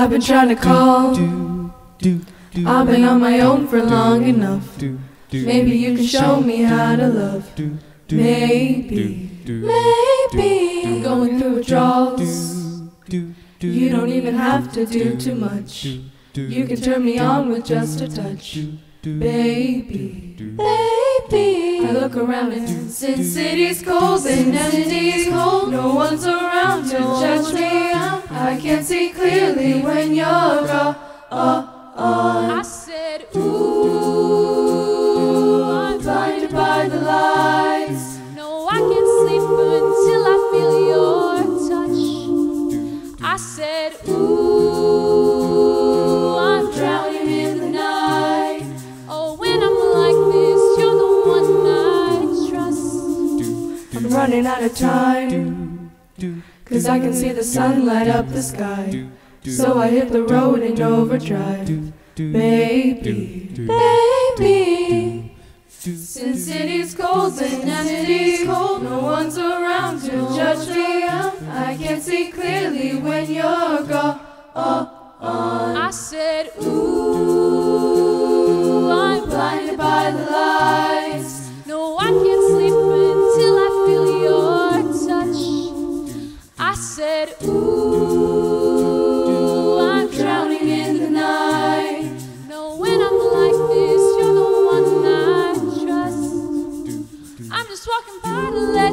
I've been trying to call. I've been on my own for long enough. Maybe you can show me how to love. Maybe, maybe going through withdrawals. You don't even have to do too much. You can turn me on with just a touch. Baby, baby. I look around and Sin City's cold and empty's cold. No one's around to judge me. I can't see clearly when you're uh, uh, I said, Ooh, I'm Blinded by the lights. No, I can't sleep until I feel your touch. I said, Ooh, I'm Drowning in the night. Oh, when I'm like this, you're the one I trust. I'm running out of time. Cause I can see the sun light up the sky. So I hit the road in overdrive. Baby, baby. Since Sin City's cold and empty's cold. No one's around to judge me. I can't see clearly when you're gone. I said, Ooh,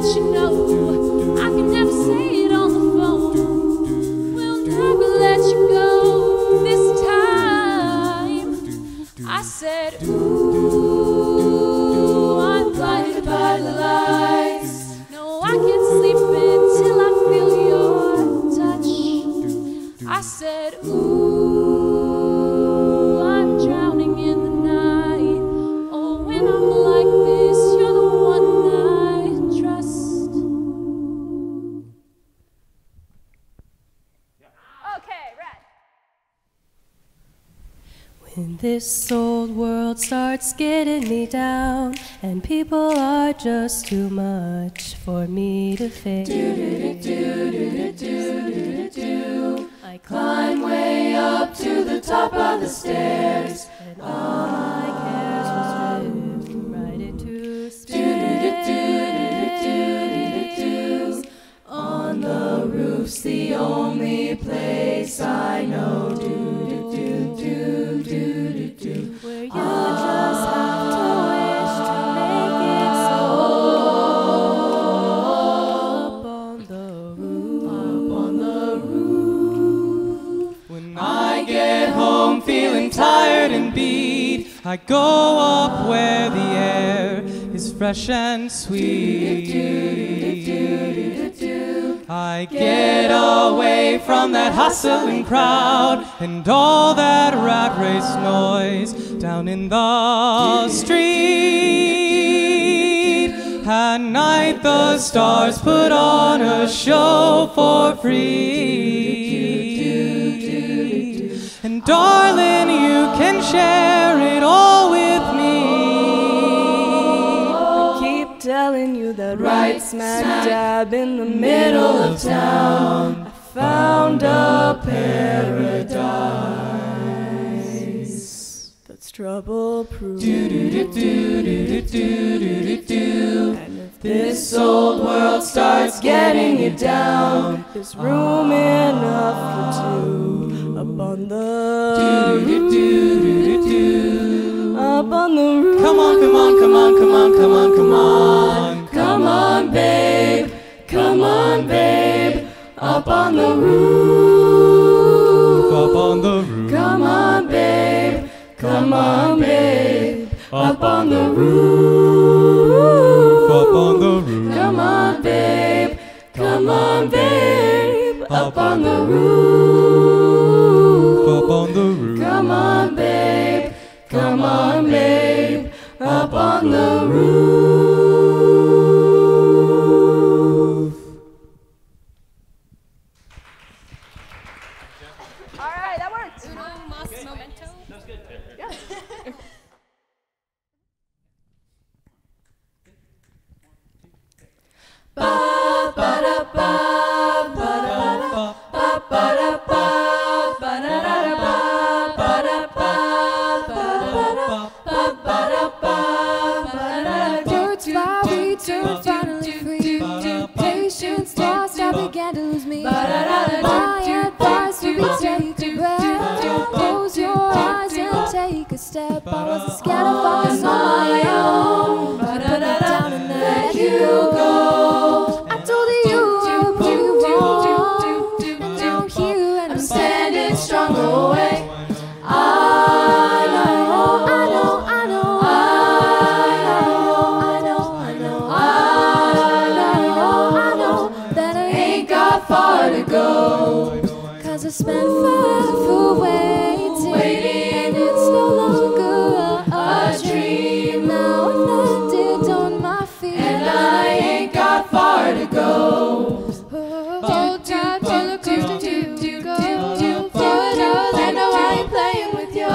I can never say it on the phone. We'll never let you go this time. I said, Ooh, this old world starts getting me down, and people are just too much for me to face. I Climb way up to the top of the stairs. and all cares will drift right into space. On the roof's the only place I know. I go up where the air is fresh and sweet. I get away from that hustling crowd and all that rat race noise down in the street. At night, the stars put on a show for free. And darling, you can share it all with me. I keep telling you that right smack dab in the Middle of town, I found a paradise. that's trouble proof. This old world starts getting you down, There's room enough for two up on the up on the roof. Come on, come on, come on, come on, come on, come on. come on, babe, come on, babe, up on the roof. Up on the roof. Come on, babe, come on, babe, up on the roof. Come on, babe, up on the roof. Up on the roof. Come on, babe, come on, babe, up on the roof. Forever waiting, and it's no longer a, a dream. Now I've landed on my feet, And I ain't got far to go. Oh, hold tight to the coast to go forward. I know I ain't playing with you.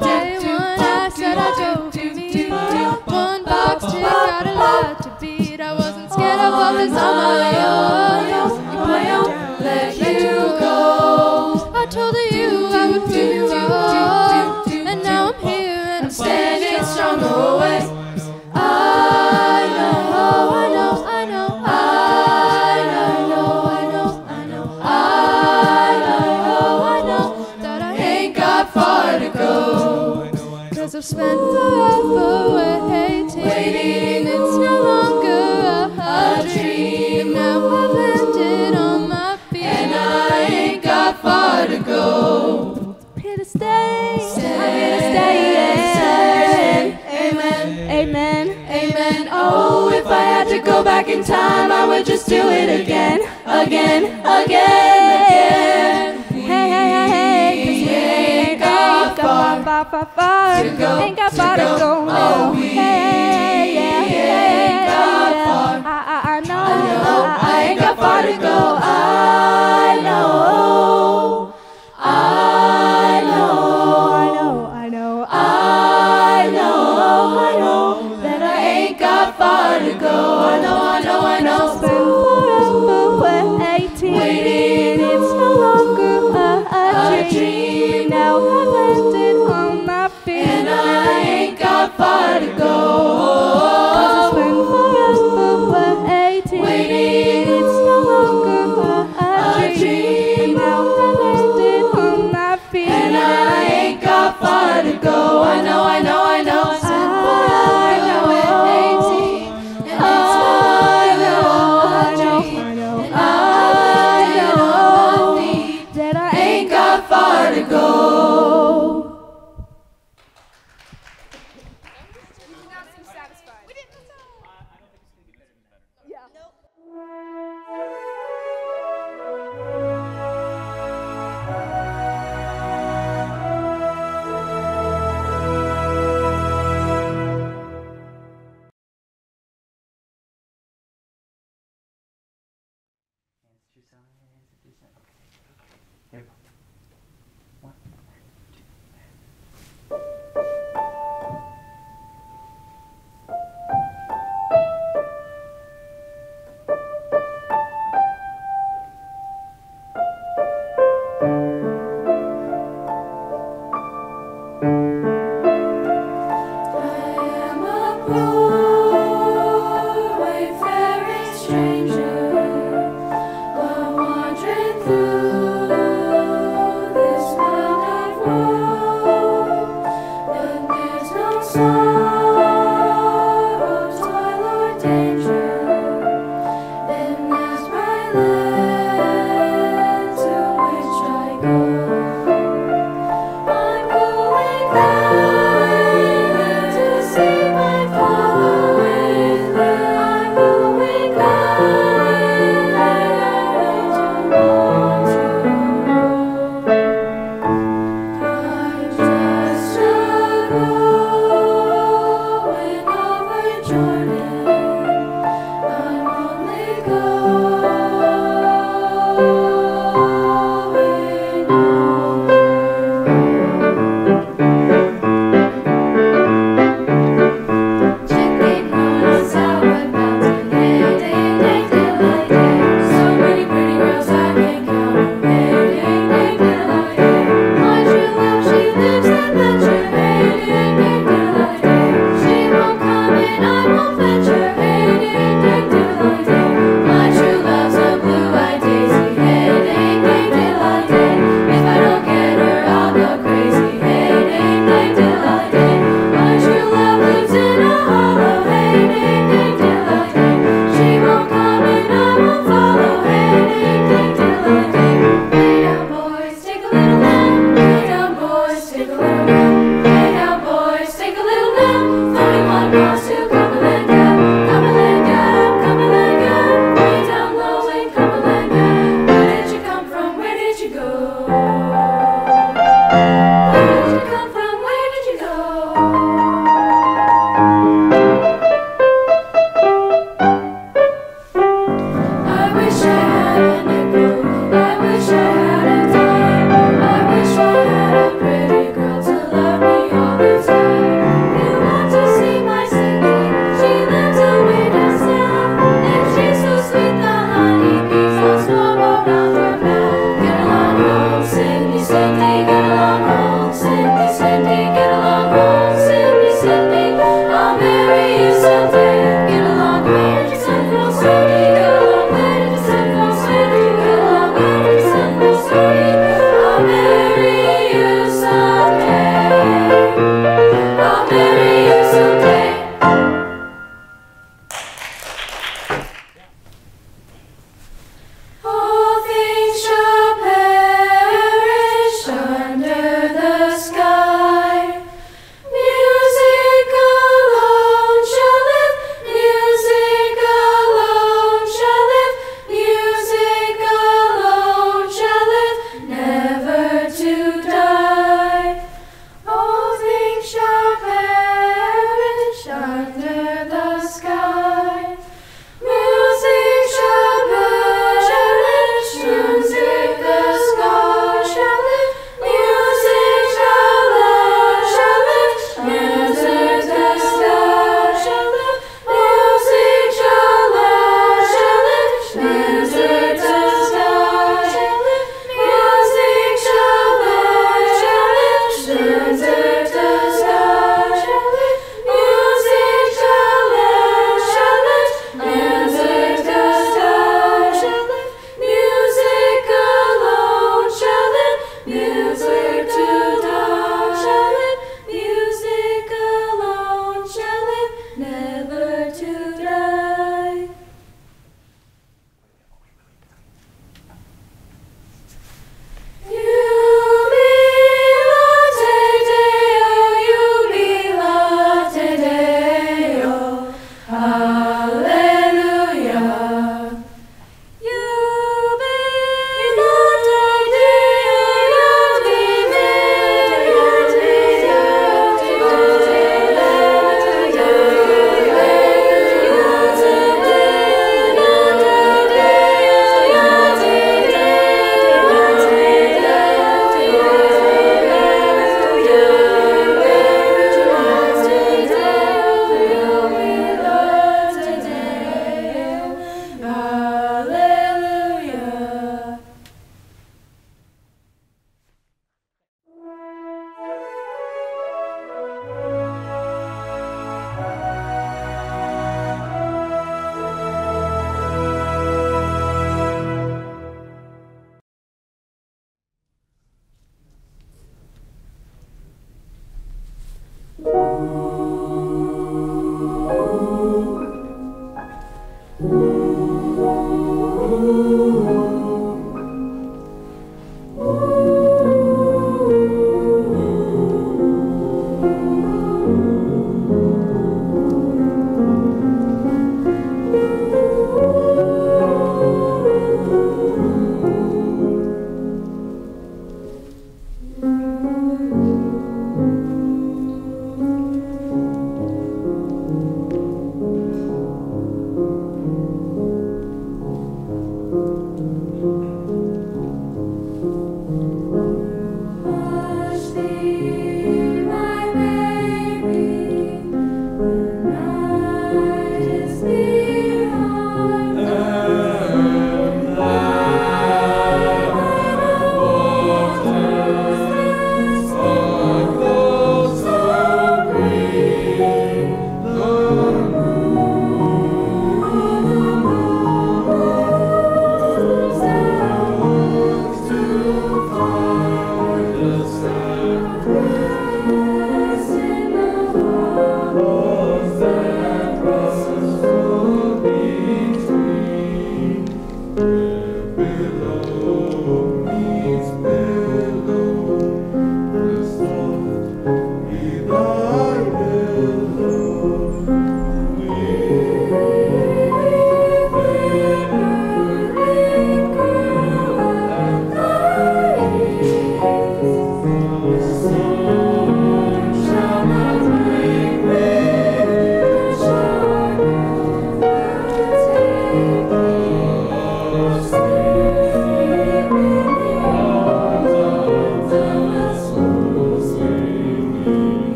Day one, I said I drove to me. One box tick, got a lot to beat. I wasn't scared of all this on my own. I've spent forever waiting, waiting. It's no longer a, a dream. Now I've landed on my feet, And I ain't got far to go. here to stay. I'm here to stay. Amen. Amen. Amen. Oh, if I had to go back in time, I would just do it again, again, again, far. to go, Ain't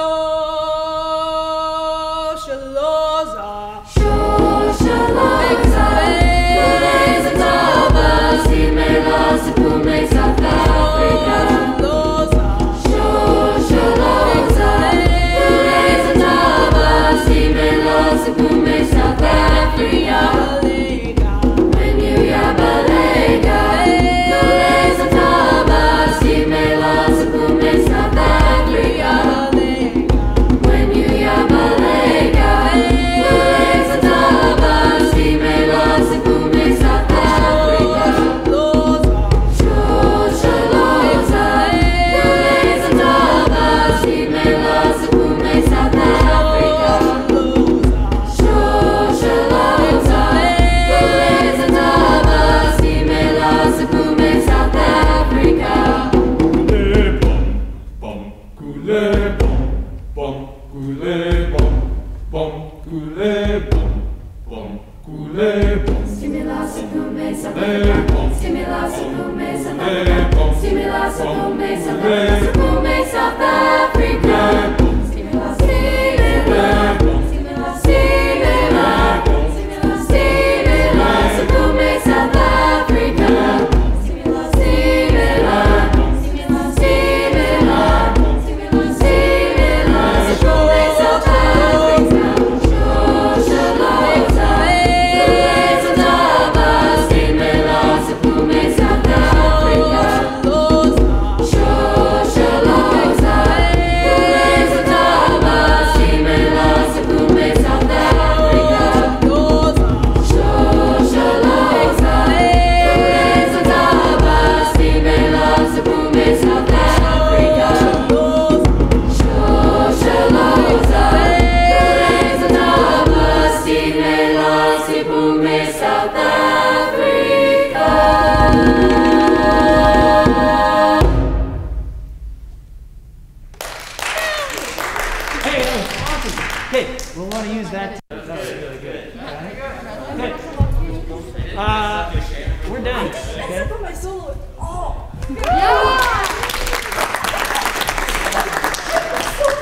Señor. want to use that. That's really good. Uh, we're done. Okay.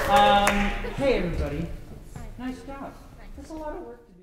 Um, hey, everybody. Nice job. That's a lot of work to do.